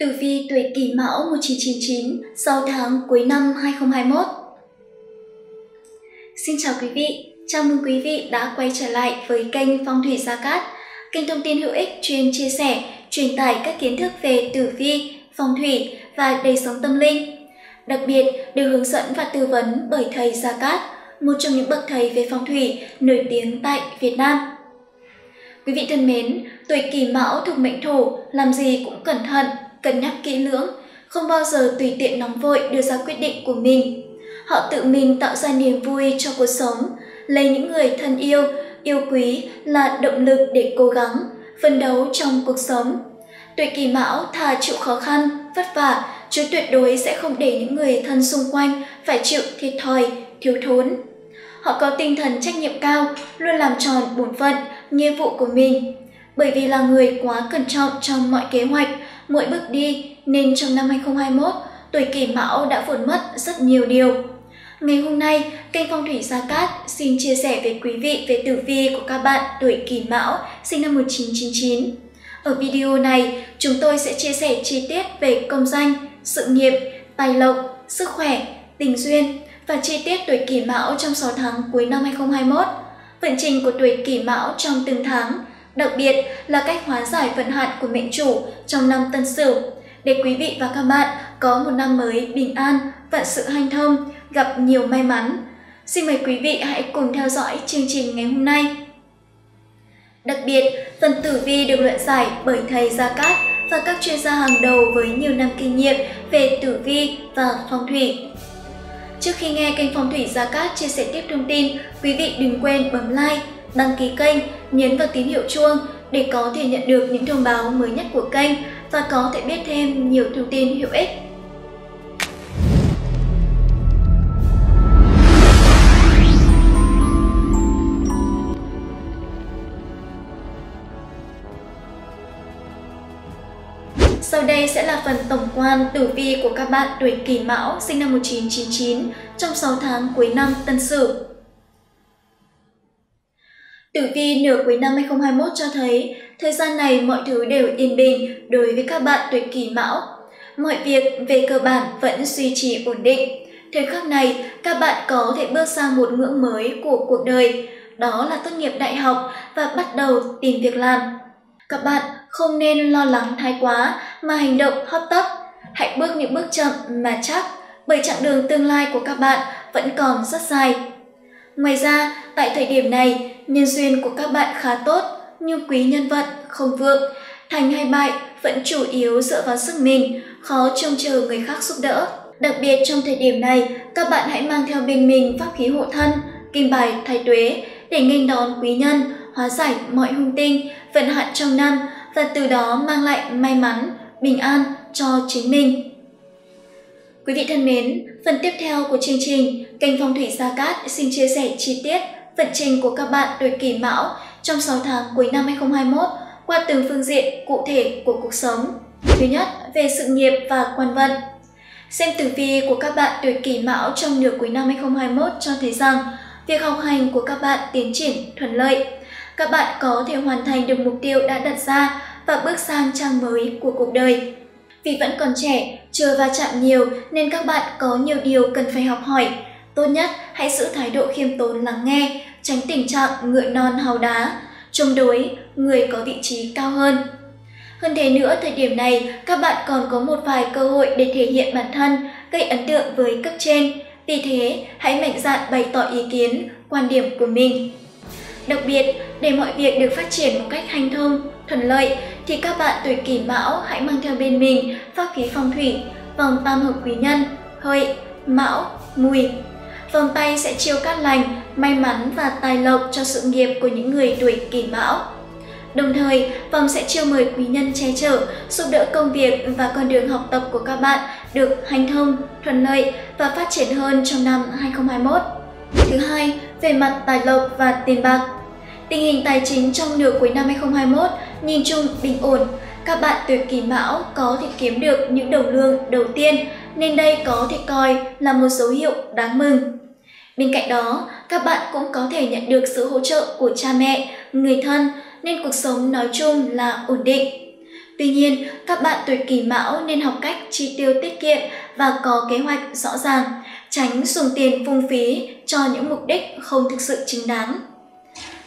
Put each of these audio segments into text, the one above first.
Tử vi tuổi Kỷ Mão 1999, 6 tháng cuối năm 2021. Xin chào quý vị, chào mừng quý vị đã quay trở lại với kênh Phong thủy Gia Cát, kênh thông tin hữu ích chuyên chia sẻ, truyền tải các kiến thức về tử vi, phong thủy và đời sống tâm linh. Đặc biệt được hướng dẫn và tư vấn bởi thầy Gia Cát, một trong những bậc thầy về phong thủy nổi tiếng tại Việt Nam. Quý vị thân mến, tuổi Kỷ Mão thuộc mệnh Thổ, làm gì cũng cẩn thận, cân nhắc kỹ lưỡng, không bao giờ tùy tiện nóng vội đưa ra quyết định của mình. Họ tự mình tạo ra niềm vui cho cuộc sống, lấy những người thân yêu, yêu quý là động lực để cố gắng, phấn đấu trong cuộc sống. Tuổi kỳ Mão thà chịu khó khăn, vất vả, chứ tuyệt đối sẽ không để những người thân xung quanh phải chịu thiệt thòi, thiếu thốn. Họ có tinh thần trách nhiệm cao, luôn làm tròn bổn phận, nghĩa vụ của mình. Bởi vì là người quá cẩn trọng trong mọi kế hoạch, mỗi bước đi nên trong năm 2021, tuổi kỷ mão đã vượt mất rất nhiều điều. Ngày hôm nay, kênh Phong thủy Gia Cát xin chia sẻ với quý vị về tử vi của các bạn tuổi kỷ mão sinh năm 1999. Ở video này, chúng tôi sẽ chia sẻ chi tiết về công danh, sự nghiệp, tài lộc, sức khỏe, tình duyên và chi tiết tuổi kỷ mão trong 6 tháng cuối năm 2021, vận trình của tuổi kỷ mão trong từng tháng, đặc biệt là cách hóa giải vận hạn của mệnh chủ trong năm tân sửu để quý vị và các bạn có một năm mới bình an, vạn sự hanh thông, gặp nhiều may mắn. Xin mời quý vị hãy cùng theo dõi chương trình ngày hôm nay. Đặc biệt, phần tử vi được luận giải bởi thầy Gia Cát và các chuyên gia hàng đầu với nhiều năm kinh nghiệm về tử vi và phong thủy. Trước khi nghe kênh Phong thủy Gia Cát chia sẻ tiếp thông tin, quý vị đừng quên bấm like, đăng ký kênh, nhấn vào tín hiệu chuông để có thể nhận được những thông báo mới nhất của kênh và có thể biết thêm nhiều thông tin hữu ích. Sau đây sẽ là phần tổng quan tử vi của các bạn tuổi Kỷ Mão sinh năm 1999 trong 6 tháng cuối năm Tân Sửu. Tử vi nửa cuối năm 2021 cho thấy thời gian này mọi thứ đều yên bình đối với các bạn tuổi Kỷ Mão. Mọi việc về cơ bản vẫn duy trì ổn định. Thời khắc này, các bạn có thể bước sang một ngưỡng mới của cuộc đời, đó là tốt nghiệp đại học và bắt đầu tìm việc làm. Các bạn không nên lo lắng thái quá mà hành động hấp tấp. Hãy bước những bước chậm mà chắc, bởi chặng đường tương lai của các bạn vẫn còn rất dài. Ngoài ra, tại thời điểm này, nhân duyên của các bạn khá tốt, nhưng quý nhân vận không vượng. Thành hay bại vẫn chủ yếu dựa vào sức mình, khó trông chờ người khác giúp đỡ. Đặc biệt trong thời điểm này, các bạn hãy mang theo bên mình pháp khí hộ thân, kim bài thái tuế để nghênh đón quý nhân, hóa giải mọi hung tinh, vận hạn trong năm và từ đó mang lại may mắn, bình an cho chính mình. Quý vị thân mến, phần tiếp theo của chương trình, kênh Phong thủy Gia Cát xin chia sẻ chi tiết vận trình của các bạn tuổi Kỷ Mão trong 6 tháng cuối năm 2021 qua từng phương diện cụ thể của cuộc sống. Thứ nhất, về sự nghiệp và quan vận. Xem tử vi của các bạn tuổi Kỷ Mão trong nửa cuối năm 2021 cho thấy rằng việc học hành của các bạn tiến triển thuận lợi. Các bạn có thể hoàn thành được mục tiêu đã đặt ra và bước sang trang mới của cuộc đời. Vì vẫn còn trẻ, chưa va chạm nhiều nên các bạn có nhiều điều cần phải học hỏi. Tốt nhất hãy giữ thái độ khiêm tốn lắng nghe, tránh tình trạng ngựa non hào đá, chống đối người có vị trí cao hơn. Hơn thế nữa, thời điểm này, các bạn còn có một vài cơ hội để thể hiện bản thân, gây ấn tượng với cấp trên. Vì thế, hãy mạnh dạn bày tỏ ý kiến, quan điểm của mình. Đặc biệt, để mọi việc được phát triển một cách hành thông, thuận lợi, thì các bạn tuổi kỷ mão hãy mang theo bên mình pháp khí phong thủy, vòng tam hợp quý nhân, hợi, mão, mùi. Vòng tay sẽ chiêu cát lành, may mắn và tài lộc cho sự nghiệp của những người tuổi kỷ mão. Đồng thời, vòng sẽ chiêu mời quý nhân che chở, giúp đỡ công việc và con đường học tập của các bạn được hành thông, thuận lợi và phát triển hơn trong năm 2021. Thứ hai, về mặt tài lộc và tiền bạc. Tình hình tài chính trong nửa cuối năm 2021 nhìn chung bình ổn. Các bạn tuổi kỷ mão có thể kiếm được những đồng lương đầu tiên nên đây có thể coi là một dấu hiệu đáng mừng. Bên cạnh đó, các bạn cũng có thể nhận được sự hỗ trợ của cha mẹ, người thân nên cuộc sống nói chung là ổn định. Tuy nhiên, các bạn tuổi kỷ mão nên học cách chi tiêu tiết kiệm và có kế hoạch rõ ràng, tránh dùng tiền phung phí cho những mục đích không thực sự chính đáng.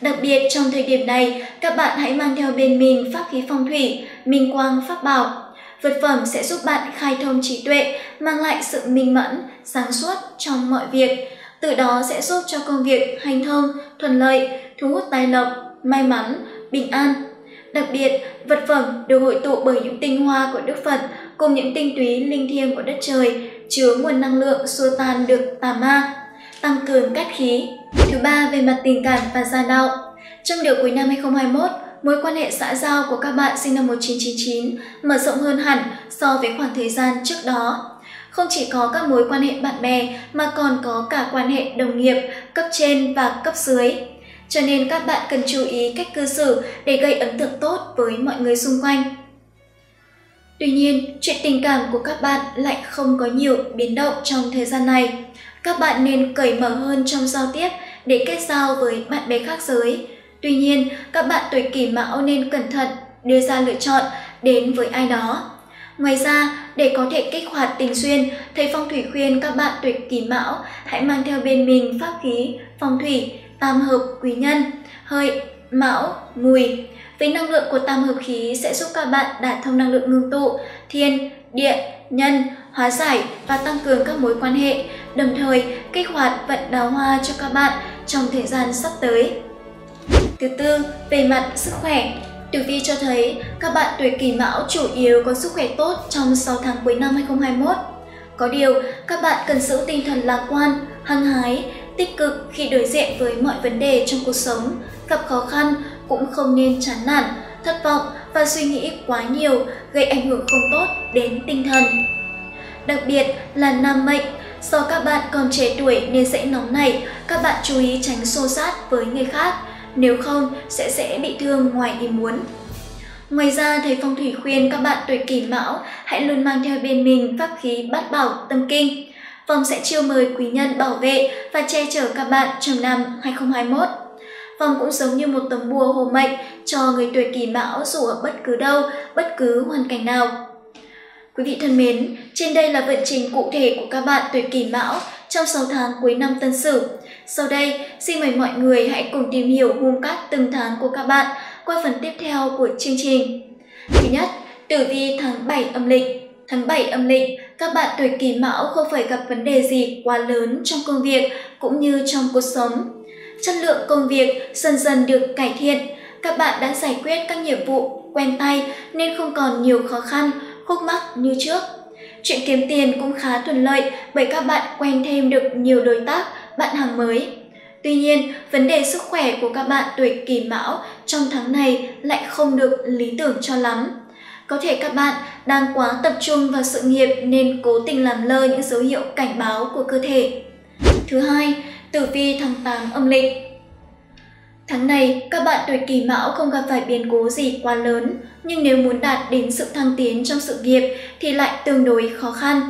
Đặc biệt trong thời điểm này, các bạn hãy mang theo bên mình pháp khí phong thủy, minh quang pháp bảo. Vật phẩm sẽ giúp bạn khai thông trí tuệ, mang lại sự minh mẫn, sáng suốt trong mọi việc. Từ đó sẽ giúp cho công việc hành thông, thuận lợi, thu hút tài lộc, may mắn, bình an. Đặc biệt, vật phẩm được hội tụ bởi những tinh hoa của Đức Phật cùng những tinh túy linh thiêng của đất trời, chứa nguồn năng lượng xua tan được tà ma, tăng cường cách khí. Thứ ba về mặt tình cảm và gia đạo. Trong điều cuối năm 2021, mối quan hệ xã giao của các bạn sinh năm 1999 mở rộng hơn hẳn so với khoảng thời gian trước đó. Không chỉ có các mối quan hệ bạn bè mà còn có cả quan hệ đồng nghiệp, cấp trên và cấp dưới. Cho nên các bạn cần chú ý cách cư xử để gây ấn tượng tốt với mọi người xung quanh. Tuy nhiên, chuyện tình cảm của các bạn lại không có nhiều biến động trong thời gian này. Các bạn nên cởi mở hơn trong giao tiếp để kết giao với bạn bè khác giới. Tuy nhiên, các bạn tuổi kỷ mão nên cẩn thận đưa ra lựa chọn đến với ai đó. Ngoài ra, để có thể kích hoạt tình duyên, thầy phong thủy khuyên các bạn tuổi kỷ mão hãy mang theo bên mình pháp khí, phong thủy, tam hợp quý nhân, hơi mão, mùi. Với năng lượng của tam hợp khí sẽ giúp các bạn đạt thông năng lượng ngưng tụ, thiên, địa, nhân, hóa giải và tăng cường các mối quan hệ, đồng thời kích hoạt vận đào hoa cho các bạn trong thời gian sắp tới. Thứ tư, về mặt sức khỏe. Tử vi cho thấy các bạn tuổi kỷ mão chủ yếu có sức khỏe tốt trong 6 tháng cuối năm 2021. Có điều, các bạn cần giữ tinh thần lạc quan, hăng hái, tích cực khi đối diện với mọi vấn đề trong cuộc sống, gặp khó khăn cũng không nên chán nản, thất vọng và suy nghĩ quá nhiều gây ảnh hưởng không tốt đến tinh thần. Đặc biệt là nam mệnh, do các bạn còn trẻ tuổi nên dễ nóng nảy, các bạn chú ý tránh xô sát với người khác, nếu không sẽ dễ bị thương ngoài ý muốn. Ngoài ra, thầy phong thủy khuyên các bạn tuổi kỷ mão hãy luôn mang theo bên mình pháp khí bát bảo tâm kinh. phong sẽ chiêu mời quý nhân bảo vệ và che chở các bạn trong năm 2021. Phong cũng giống như một tấm bùa hộ mệnh cho người tuổi kỷ mão dù ở bất cứ đâu, bất cứ hoàn cảnh nào. Quý vị thân mến, trên đây là vận trình cụ thể của các bạn tuổi kỷ mão trong 6 tháng cuối năm Tân Sửu. Sau đây, xin mời mọi người hãy cùng tìm hiểu hung cát từng tháng của các bạn qua phần tiếp theo của chương trình. Thứ nhất, tử vi tháng 7 âm lịch. Tháng 7 âm lịch, các bạn tuổi kỷ mão không phải gặp vấn đề gì quá lớn trong công việc cũng như trong cuộc sống. Chất lượng công việc dần dần được cải thiện, các bạn đã giải quyết các nhiệm vụ quen tay nên không còn nhiều khó khăn, khúc mắc như trước. Chuyện kiếm tiền cũng khá thuận lợi bởi các bạn quen thêm được nhiều đối tác, bạn hàng mới. Tuy nhiên, vấn đề sức khỏe của các bạn tuổi kỷ mão trong tháng này lại không được lý tưởng cho lắm. Có thể các bạn đang quá tập trung vào sự nghiệp nên cố tình làm lơ những dấu hiệu cảnh báo của cơ thể. Thứ hai, tử vi tháng 8 âm lịch. Tháng này, các bạn tuổi kỷ mão không gặp phải biến cố gì quá lớn, nhưng nếu muốn đạt đến sự thăng tiến trong sự nghiệp thì lại tương đối khó khăn.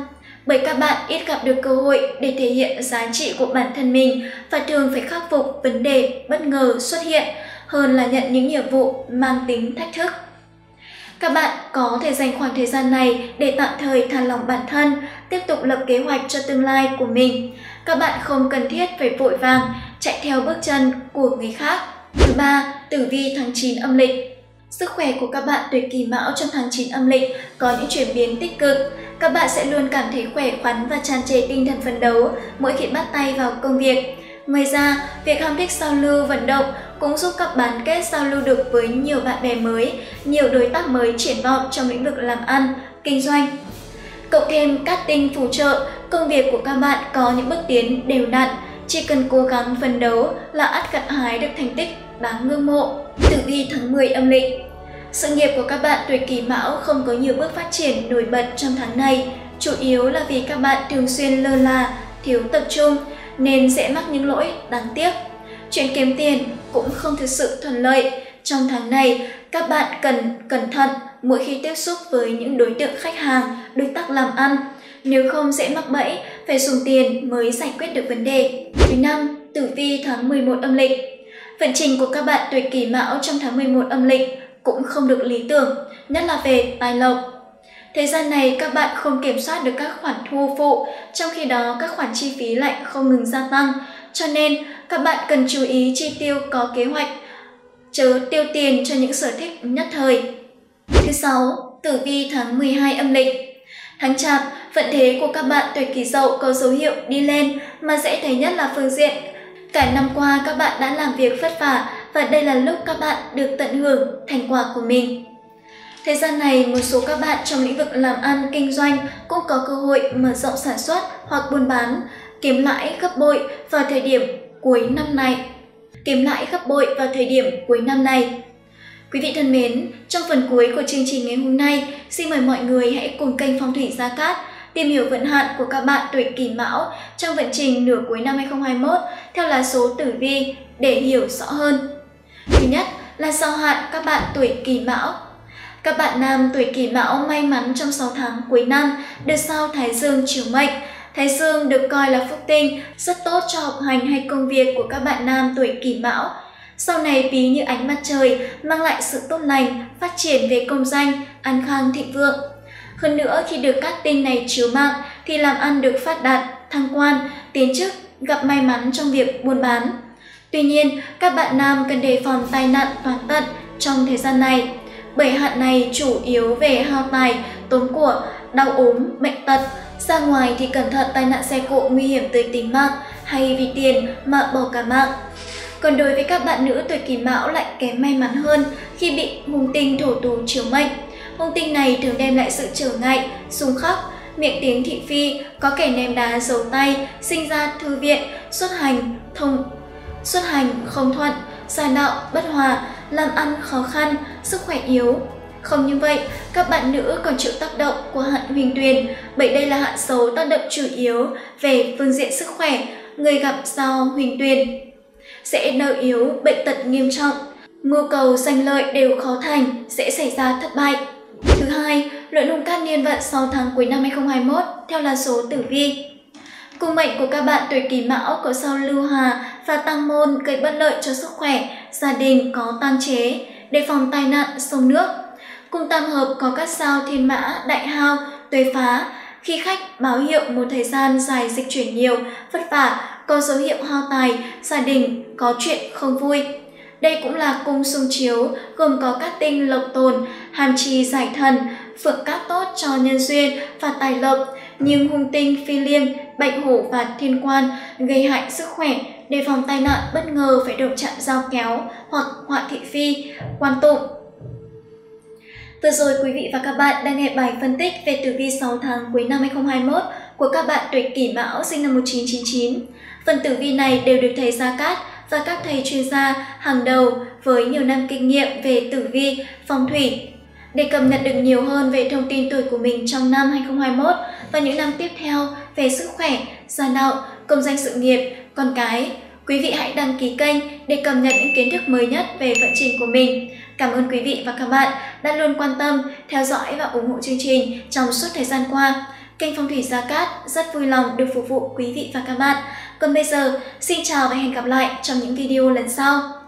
Bởi các bạn ít gặp được cơ hội để thể hiện giá trị của bản thân mình và thường phải khắc phục vấn đề bất ngờ xuất hiện hơn là nhận những nhiệm vụ mang tính thách thức. Các bạn có thể dành khoảng thời gian này để tạm thời thả lỏng bản thân, tiếp tục lập kế hoạch cho tương lai của mình. Các bạn không cần thiết phải vội vàng chạy theo bước chân của người khác. Thứ ba, tử vi tháng 9 âm lịch. Sức khỏe của các bạn tuổi kỳ mão trong tháng 9 âm lịch có những chuyển biến tích cực. Các bạn sẽ luôn cảm thấy khỏe khoắn và tràn trề tinh thần phấn đấu mỗi khi bắt tay vào công việc. Ngoài ra, việc ham thích giao lưu vận động cũng giúp các bạn kết giao lưu được với nhiều bạn bè mới, nhiều đối tác mới triển vọng trong lĩnh vực làm ăn, kinh doanh. Cộng thêm các tinh phù trợ, công việc của các bạn có những bước tiến đều đặn, chỉ cần cố gắng phấn đấu là ắt gặt hái được thành tích đáng ngưỡng mộ. Tử vi tháng 10 âm lịch sự nghiệp của các bạn tuổi kỷ mão không có nhiều bước phát triển nổi bật trong tháng này, chủ yếu là vì các bạn thường xuyên lơ là, thiếu tập trung, nên dễ mắc những lỗi đáng tiếc. Chuyện kiếm tiền cũng không thực sự thuận lợi. Trong tháng này, các bạn cần cẩn thận mỗi khi tiếp xúc với những đối tượng khách hàng, đối tác làm ăn. Nếu không dễ mắc bẫy, phải dùng tiền mới giải quyết được vấn đề. Thứ năm, tử vi tháng 11 âm lịch. Vận trình của các bạn tuổi kỷ mão trong tháng 11 âm lịch cũng không được lý tưởng, nhất là về tài lộc. Thời gian này các bạn không kiểm soát được các khoản thu phụ, trong khi đó các khoản chi phí lại không ngừng gia tăng, cho nên các bạn cần chú ý chi tiêu có kế hoạch, chớ tiêu tiền cho những sở thích nhất thời. Thứ sáu, tử vi tháng 12 âm lịch. Tháng chạp, vận thế của các bạn tuổi kỷ dậu có dấu hiệu đi lên mà dễ thấy nhất là phương diện. Cả năm qua các bạn đã làm việc vất vả và đây là lúc các bạn được tận hưởng thành quả của mình. Thời gian này, một số các bạn trong lĩnh vực làm ăn, kinh doanh cũng có cơ hội mở rộng sản xuất hoặc buôn bán, kiếm lãi gấp bội vào thời điểm cuối năm này. Kiếm lãi gấp bội vào thời điểm cuối năm này. Quý vị thân mến, trong phần cuối của chương trình ngày hôm nay, xin mời mọi người hãy cùng kênh Phong thủy Gia Cát tìm hiểu vận hạn của các bạn tuổi Kỷ Mão trong vận trình nửa cuối năm 2021 theo lá số tử vi để hiểu rõ hơn. Thứ nhất là sao hạn các bạn tuổi Kỷ Mão. Các bạn nam tuổi Kỷ Mão may mắn trong 6 tháng cuối năm được sao Thái Dương chiếu mệnh. Thái Dương được coi là phúc tinh, rất tốt cho học hành hay công việc của các bạn nam tuổi Kỷ Mão sau này ví như ánh mặt trời, mang lại sự tốt lành, phát triển về công danh, an khang thịnh vượng. Hơn nữa khi được các tinh này chiếu mạng thì làm ăn được phát đạt, thăng quan, tiến chức, gặp may mắn trong việc buôn bán. Tuy nhiên, các bạn nam cần đề phòng tai nạn toàn tận trong thời gian này. Bởi hạn này chủ yếu về hao tài, tốn của, đau ốm, bệnh tật. Ra ngoài thì cẩn thận tai nạn xe cộ nguy hiểm tới tính mạng hay vì tiền mà bỏ cả mạng. Còn đối với các bạn nữ tuổi kỷ mão lại kém may mắn hơn khi bị hung tinh thổ tú chiếu mệnh. Hung tinh này thường đem lại sự trở ngại, xung khắc, miệng tiếng thị phi, có kẻ ném đá dấu tay, sinh ra thư viện, xuất hành, thông xuất hành không thuận, gia đạo bất hòa, làm ăn khó khăn, sức khỏe yếu. Không như vậy, các bạn nữ còn chịu tác động của hạn huỳnh tuyền, bởi đây là hạn xấu tác động chủ yếu về phương diện sức khỏe, người gặp do huỳnh tuyền sẽ nợ yếu, bệnh tật nghiêm trọng. Mưu cầu giành lợi đều khó thành, sẽ xảy ra thất bại. Thứ hai, luận hung cát niên vận 6 tháng cuối năm 2021 theo là số tử vi. Cung mệnh của các bạn tuổi kỷ mão có sao lưu hà và tăng môn gây bất lợi cho sức khỏe, gia đình có tan chế, đề phòng tai nạn sông nước. Cung tam hợp có các sao thiên mã, đại hao, tuế phá, khi khách báo hiệu một thời gian dài dịch chuyển nhiều, vất vả, có dấu hiệu hao tài, gia đình có chuyện không vui. Đây cũng là cung xung chiếu, gồm có các tinh lộc tồn, hàm trì giải thần, phượng cát tốt cho nhân duyên và tài lộc, nhưng hung tinh phi liêm, bệnh hổ và thiên quan gây hại sức khỏe, đề phòng tai nạn bất ngờ phải đụng chạm dao kéo hoặc họa thị phi, quan tụng, Vừa rồi quý vị và các bạn đang nghe bài phân tích về tử vi 6 tháng cuối năm 2021 của các bạn tuổi kỷ mão sinh năm 1999. Phần tử vi này đều được thầy Gia Cát và các thầy chuyên gia hàng đầu với nhiều năm kinh nghiệm về tử vi, phong thủy. Để cập nhật được nhiều hơn về thông tin tuổi của mình trong năm 2021 và những năm tiếp theo về sức khỏe, gia đạo, công danh sự nghiệp, con cái, quý vị hãy đăng ký kênh để cập nhật những kiến thức mới nhất về vận trình của mình. Cảm ơn quý vị và các bạn đã luôn quan tâm, theo dõi và ủng hộ chương trình trong suốt thời gian qua. Kênh Phong thủy Gia Cát rất vui lòng được phục vụ quý vị và các bạn. Còn bây giờ, xin chào và hẹn gặp lại trong những video lần sau.